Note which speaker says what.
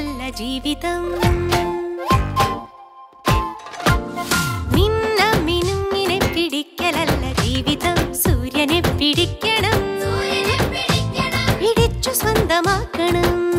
Speaker 1: നല്ല ജീവിതം. മിന്ന മിനുങ്ങിനെ പിടിക്കലല്ല ജീവിതം. സൂര്യനെ പിടിക്കണം. ഇടിച്ചു സ്വന്തമാക്കണം.